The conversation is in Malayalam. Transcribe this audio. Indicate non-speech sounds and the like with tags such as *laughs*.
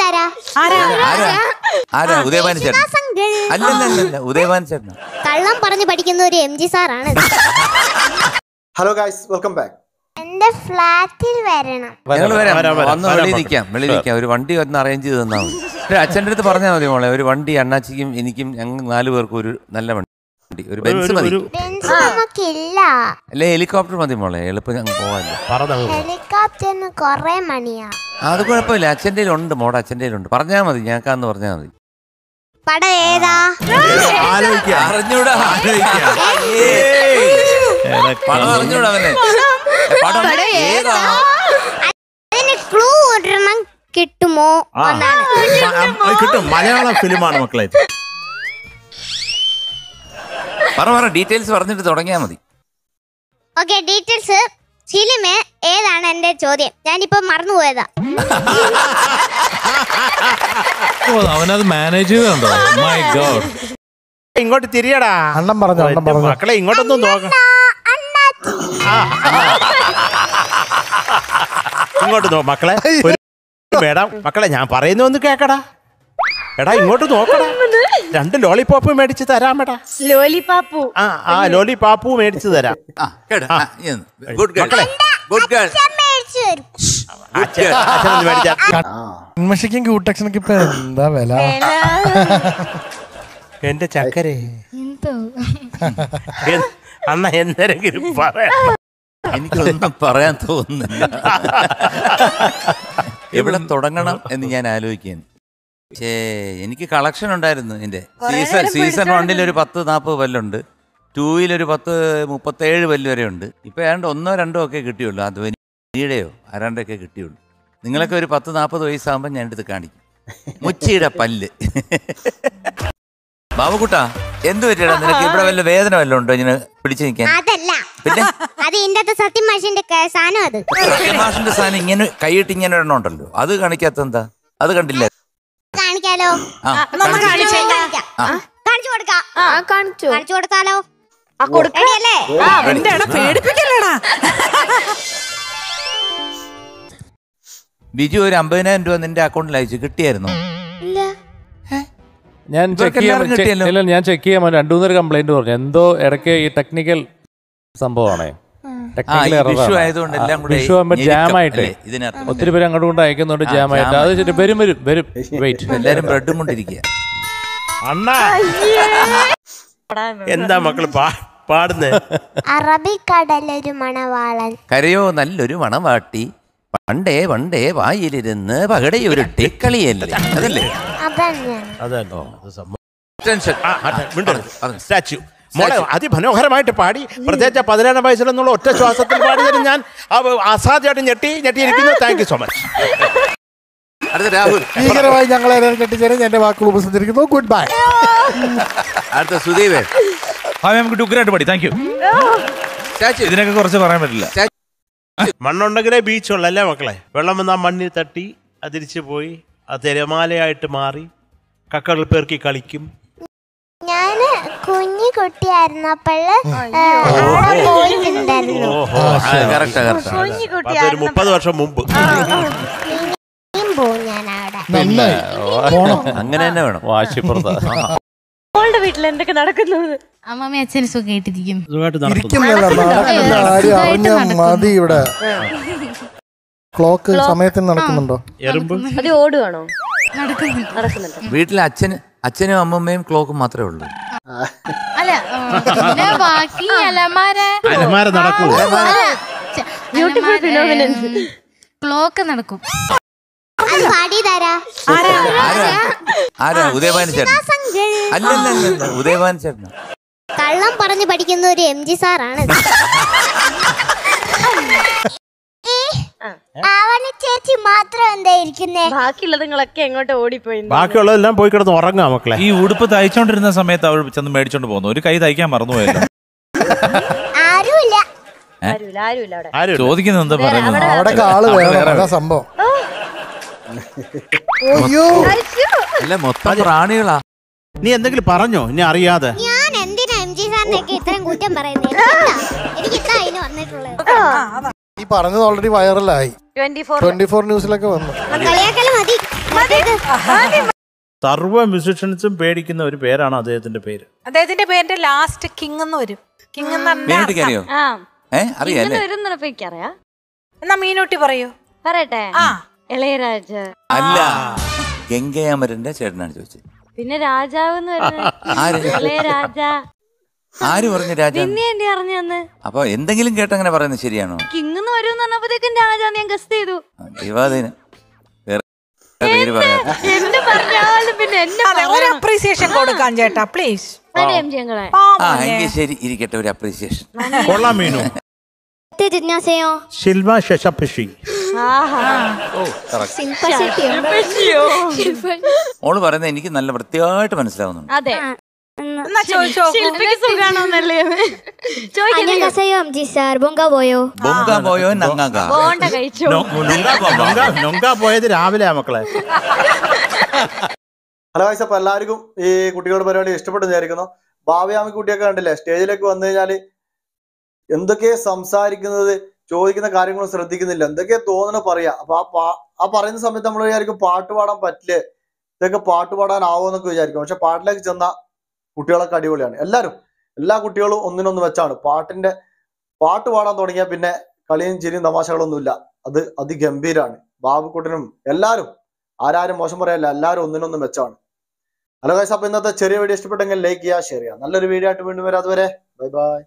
ആരാ? ആരാ? ഉദയഭാൻ ചേട്ടൻ. യേശുദാസ് uncle. അല്ലല്ലല്ല ഉദയഭാൻ ചേട്ടൻ കള്ളം പറഞ്ഞു പഠിക്കുന്ന ഒരു എം ജി സാറാണ്. ഹലോ ഗായ്സ് വെൽക്കം ബാക്ക് എന്റെ ഫ്ലാറ്റിൽ വരണം. ഞങ്ങൾ വരാം. വന്ന് വെളിയിൽ. നിൽക്കാം വെളിയിൽ നിൽക്കാം ഒരു വണ്ടി ഒന്ന് അറേഞ്ച് ചെയ്ത് തന്നാൽ മതി. അച്ഛന്റെ അടുത്ത് പറഞ്ഞാൽ മതി മോളെ. ഒരു വണ്ടി അണ്ണാച്ചിക്കും എനിക്കും ഞങ്ങൾ നാലു പേർക്കും ഒരു നല്ല വണ്ടി. ഒരു ബെൻസ് മതി. ഒരു ബെൻസ് നമുക്കില്ല. അല്ലെ ഹെലികോപ്റ്റർ മതി മോളെ. എളുപ്പം ഞങ്ങൾ പോവാല്ലോ. ഹെലികോപ്റ്ററിന് കൊറേ മണിയാ. അത് കുഴപ്പമില്ല. അച്ഛന്റെ ഉണ്ട് മോടെ അച്ഛന്റെ ഉണ്ട് പറഞ്ഞാൽ മതി ഞങ്ങൾക്കാന്ന് പറഞ്ഞാൽ മതി. പടം ഏതാ? അറിഞ്ഞൂടാ പടം അറിഞ്ഞൂടാ അവനെ. പടം ഏതാ? അതിന് ക്ലൂ ഒരെണ്ണം കിട്ടുമോ? കിട്ടും. മലയാളം ഫിലിമാണ് മക്കളെ ഇത്. പറ പറ ഡീറ്റെയിൽസ് പറഞ്ഞിട്ട് തുടങ്ങിയാൽ മതി. ഓക്കെ ഡീറ്റെയിൽസ് ഫിലിം ഏതാണ് എന്റെ ചോദ്യം? ഞാനിപ്പോ മറന്നുപോയതാ. അവനത് മാനേജ് മൈ ഗോഡ് ഇങ്ങോട്ട് തിരിയടാ. അണ്ണം പറഞ്ഞു അണ്ണം പറഞ്ഞു. മക്കളെ ഇങ്ങോട്ടൊന്നും നോക്കണം ഇങ്ങോട്ട് നോ മക്കളെ. ഒരു മേഡം മക്കളെ ഞാൻ പറയുന്നു ഒന്ന് കേക്കടാ. എടാ ഇങ്ങോട്ട് നോക്കടാ. രണ്ട് ലോളിപോപ്പ് മേടിച്ച് തരാമേടാ. ലോലിപാപ്പു ആ ആ ലോലിപാപ്പു മേടിച്ച് തരാം. ആ കേട്ടോ ഗുഡ് ഗേൾ ഗുഡ് ഗേൾ മേടിച്ചു തരും. അച്ഛൻ അച്ഛനൊന്ന് *laughs* മേടിച്ചാ. ഉന്മഷിക്കും ക്യൂട്ടക്ഷനൊക്കെ ഇപ്പൊ എന്താ വില? എന്റെ ചക്കരെ. എന്ത്- അണ്ണ എന്തെങ്കിലും പറയാം എനിക്കൊന്നും പറയാൻ തോന്നുന്നില്ല. എവിടെ തുടങ്ങണം എന്ന് ഞാൻ ആലോചിക്കുകയാണ് പക്ഷേ എനിക്ക് കളക്ഷൻ ഉണ്ടായിരുന്നു എന്റെ സീസൺ സീസൺ വണ്ണിൽ ഒരു പത്ത് നാൽപ്പത് പല്ലുണ്ട്. ടൂയിൽ ഒരു പത്ത് മുപ്പത്തേഴ് പല്ല് വരെ ഉണ്ട്. ഇപ്പൊ ഏതാണ്ട് ഒന്നോ രണ്ടോ ഒക്കെ കിട്ടിയുള്ളൂ. അത് ധ്വനിയുടെയോ ആരാണ്ടൊക്കെ കിട്ടിയുള്ളൂ. നിങ്ങളൊക്കെ ഒരു പത്ത് നാൽപ്പത് വയസ്സാകുമ്പോൾ ഞാൻ എടുത്ത് കാണിക്കും. മുച്ചിയുടെ പല്ല്. ബാബുക്കുട്ടാ എന്ത് പറ്റിയടാ? നിനക്ക് ഇവിടെ വല്ല വേദന വല്ലതും ഉണ്ടോ ഇങ്ങനെ പിടിച്ചു നിൽക്കാൻ? അതല്ല. പിന്നെ? അത് ഇതിന്റെ സത്യം മാഷിന്റെ സാധനം അത്. സത്യമാഷിന്റെ സാധനം ഇങ്ങനെ കൈയിട്ട് ഇങ്ങനെ ഒരെണ്ണം ഉണ്ടല്ലോ. അത് കാണിക്കാത്ത എന്താ അത് കണ്ടില്ല. കാണിക്കാലോ? കാണിച്ച്. കൊടുക്കാം. കാണിച്ചു കാണിച്ചു. കൊടുത്താലോ? ആ കൊടുക്ക. റെഡിയല്ലേ? പേടിപ്പിക്കല്ലേടാ? ബിജു ഒരു അമ്പതിനായിരം രൂപ നിന്റെ അക്കൗണ്ടിൽ അയച്ചു കിട്ടിയായിരുന്നു? ഞാൻ ചെക്ക് ചെയ്യാൻ ഞാൻ ചെക്ക് ചെയ്യാൻ രണ്ടു മൂന്നൊരു കംപ്ലൈന്റ് പറഞ്ഞു. എന്തോ ഇടയ്ക്ക് ഈ ടെക്നിക്കൽ സംഭവമാണേ. ടെക്നിക്കൽ ആയതുകൊണ്ട് എല്ലാം കൂടെ വിഷു ആകുമ്പോൾ ജാം ആയിട്ട്? ഇതിനകത്ത്. ഒത്തിരി പേര് അങ്ങോട്ട് കൊണ്ട് അയക്കുന്നുണ്ട് ജാം ആയിട്ട്. അത് ശരി വരും വരും വരും. വെയിറ്റ് എല്ലാരും ബ്രെഡും കൊണ്ടിരിക്കുക. അണ്ണാ. എന്താ മക്കൾ പാടുന്നത് പാടുന്നേ? അറബിക്കടലൊരു മണവാളൻ. കരയോ നല്ലൊരു മണവാട്ടി. പണ്ടേ പണ്ടേ വായിലിരുന്ന് പകടയൊരുട്ടി കളിയല്ലേ. അതല്ലേ? അതല്ലോ. സ്റ്റാച്യു മോളെ അതിമനോഹരമായിട്ട് പാടി പ്രത്യേകിച്ച് പതിനേഴാം വയസ്സിലെന്നുള്ള ഒറ്റ ശ്വാസത്തിൽ പാടിയതിന് ഞാൻ അസാധ്യമായിട്ട് ഞെട്ടി ഞെട്ടിയിരിക്കുന്നു. താങ്ക് യു സോ മച്ച് അടുത്ത രാഹുൽ. ഭീകരമായി ഞങ്ങളെ ഞെട്ടിച്ചേരും. എന്റെ വാക്കുകൾ ഉപസഞ്ചരിക്കുന്നു ഗുഡ് ബൈ അടുത്ത സുദീപ്. ആ നമുക്ക് ഉഗ്രായിട്ട് പാടി. താങ്ക് യു ഇതിനൊക്കെ കുറച്ച് പറയാൻ പറ്റില്ല. മണ്ണുണ്ടെങ്കിലേ ബീച്ചുള്ളൂ അല്ലേ മക്കളെ? വെള്ളം വന്നാൽ മണ്ണിൽ തട്ടി അതിരിച്ചു പോയി അത് തിരമാലയായിട്ട് മാറി കക്കകൾ പേർക്കി കളിക്കും. കുഞ്ഞു കുട്ടിയായിരുന്നപ്പോഴ് അവിടെ പോയിട്ടുണ്ടായിരുന്നു. അതൊരു മുപ്പത് വർഷം മുമ്പ്. ഞാൻ അവിടെ അങ്ങനെ തന്നെ വേണം. വാശിപ്പുറത്ത് മോളുടെ വീട്ടിൽ എന്തൊക്കെ നടക്കുന്നത്? അച്ഛന് സുഖമായിട്ടിരിക്കും മതി ഇവിടെ. ക്ലോക്ക് സമയത്തിന് നടക്കുന്നുണ്ടോ? അത് വീട്ടിൽ അച്ഛൻ അച്ഛനും അമ്മമ്മയും ക്ലോക്കും മാത്രമേ ഉള്ളൂ. അല്ല പിന്നെ ബാക്കി അലമാര അലമാര നടക്കൂ Beautiful phenomenon. ക്ലോക്ക് നടക്കും. അത് പാടിയതാരാ? ആരാ? ആരാ? ഉദയഭാൻ ചേട്ടൻ. അല്ലല്ല ചേട്ടൻ കള്ളം പറഞ്ഞു പഠിക്കുന്ന ഒരു എം ജി സാറാണ്. ചേച്ചി മാത്രം എന്താ ഇരിക്കുന്നേ? ബാക്കിയുള്ളതുങ്ങളൊക്കെ എങ്ങോട്ട് ഓടിപ്പോയി? ബാക്കിയുള്ളതെല്ലാം പോയി കിടന്ന് ഉറങ്ങാ മക്കളെ. ഈ ഉടുപ്പ് തയ്ച്ചോണ്ടിരുന്ന സമയത്ത് അവൾ ചെന്ന് മേടിച്ചോണ്ട് പോകുന്നു ഒരു കൈ തയ്ക്കാൻ മറന്നുപോയല്ലോ. ആരുമില്ല. ചോദിക്കുന്നത് എന്താ പറയുന്നത്? അവിടെ ആൾ വേറെ സംഭവം. അല്ല മൊത്തം പ്രാണികളാ. നീ എന്തെങ്കിലും പറഞ്ഞോ? ഇനി അറിയാതെ. ഞാൻ എന്തിനാ എം ജി സാറിനൊക്കെ ഇത്രയും കുറ്റം പറയുന്നത് എനിക്ക് എന്താ അതിന് വന്നിട്ടുള്ളത്. ഈ പറഞ്ഞത് ഓൾറെഡി വൈറലായി ട്വന്റി ഫോർ ന്യൂസിലൊക്കെ വന്നു. സർവ മ്യൂസിഷ്യൻസും പേടിക്കുന്ന ഒരു പേരാണ് അദ്ദേഹത്തിന്റെ പേര്. അദ്ദേഹത്തിന്റെ പേരിന്റെ ലാസ്റ്റ് കിങ് എന്ന് വരും. കിങ് എനിക്കറിയാം എന്നാ മീനൂട്ടി പറയൂ. പറയട്ടെ. ആ. ഇളയരാജ. അല്ല. ഗംഗയാമരന്റെ ചേട്ടനാണ് ചോദിച്ചത്. പിന്നെ രാജാവ് എന്ന് ആര്? പറയുന്നത് ഇളയരാജ. ആര് പറഞ്ഞു രാജ എന്റെ അറിഞ്ഞു അപ്പൊ എന്തെങ്കിലും കേട്ടങ്ങനെ പറയുന്നത് ശരിയാണോ? കിങ് എന്ന് വരും പറഞ്ഞപ്പോഴത്തേക്കും ഞാൻ ഗസ്റ്റ് ചെയ്തു. പേര് പറയാം. എന്ത് പറഞ്ഞാലും പിന്നെ എന്നെ അതെ ഒരു അപ്രീസിയേഷൻ കൊടുക്കാൻ ചേട്ടാ പ്ലീസ് എം ജി ഞങ്ങളെ ആ എങ്കിൽ ശരി ഇരിക്കട്ടെ ഒരു അപ്രീസിയേഷൻ കൊള്ളാം മീനു. ജിജ്ഞാസയോ? ശിൽവ ശശപഷി ഓ മോൾ പറയുന്നത് എനിക്ക് നല്ല വൃത്തിയായിട്ട് മനസ്സിലാവുന്നുണ്ട്. അതെ. 안녕하세요 MG സാർ ബൊങ്ക പോയോ ബൊങ്ക പോയോ നങ്ങാക ബോണ്ട കഴിച്ചോ നൊങ്ക നൊങ്ക പോയത് രാവിലെ മക്കളെ ഹലോ ഗൈസ് അപ്പൊ എല്ലാവർക്കും ഈ കുട്ടികളുടെ പരിപാടി ഇഷ്ടപ്പെട്ടു വിചാരിക്കുന്നു ഭാവിയാമി കുട്ടിയൊക്കെ കണ്ടില്ലേ സ്റ്റേജിലേക്ക് വന്നു കഴിഞ്ഞാല് എന്തൊക്കെ സംസാരിക്കുന്നത് ചോദിക്കുന്ന കാര്യങ്ങളും ശ്രദ്ധിക്കുന്നില്ല എന്തൊക്കെ തോന്നണ പറയാ അപ്പൊ ആ പാ ആ പറയുന്ന സമയത്ത് നമ്മൾ വിചാരിക്കും പാട്ട് പാടാൻ പറ്റില്ലേ ഇതൊക്കെ പാട്ട് പാടാനാവോ എന്നൊക്കെ വിചാരിക്കും പക്ഷെ പാട്ടിലേക്ക് ചെന്ന കുട്ടികളൊക്കെ അടിപൊളിയാണ്. എല്ലാവരും എല്ലാ കുട്ടികളും ഒന്നിനൊന്ന് വെച്ചാണ്. പാട്ടിന്റെ പാട്ട് പാടാൻ തുടങ്ങിയാൽ പിന്നെ കളിയും ചിരിയും തമാശകളൊന്നുമില്ല. അത് അതിഗംഭീരാണ്. ബാബുക്കുട്ടനും എല്ലാവരും ആരാരും മോശം പറയല്ല എല്ലാവരും ഒന്നിനൊന്നും വെച്ചാണ് ഹലോ ഗൈസ് അപ്പൊ ഇന്നത്തെ ചെറിയ വീഡിയോ ഇഷ്ടപ്പെട്ടെങ്കിൽ ലൈക്ക് ചെയ്യുക ഷെയർ ചെയ്യുക. നല്ലൊരു വീഡിയോ ആയിട്ട് വീണ്ടും വരാം. അതുവരെ ബൈ ബൈ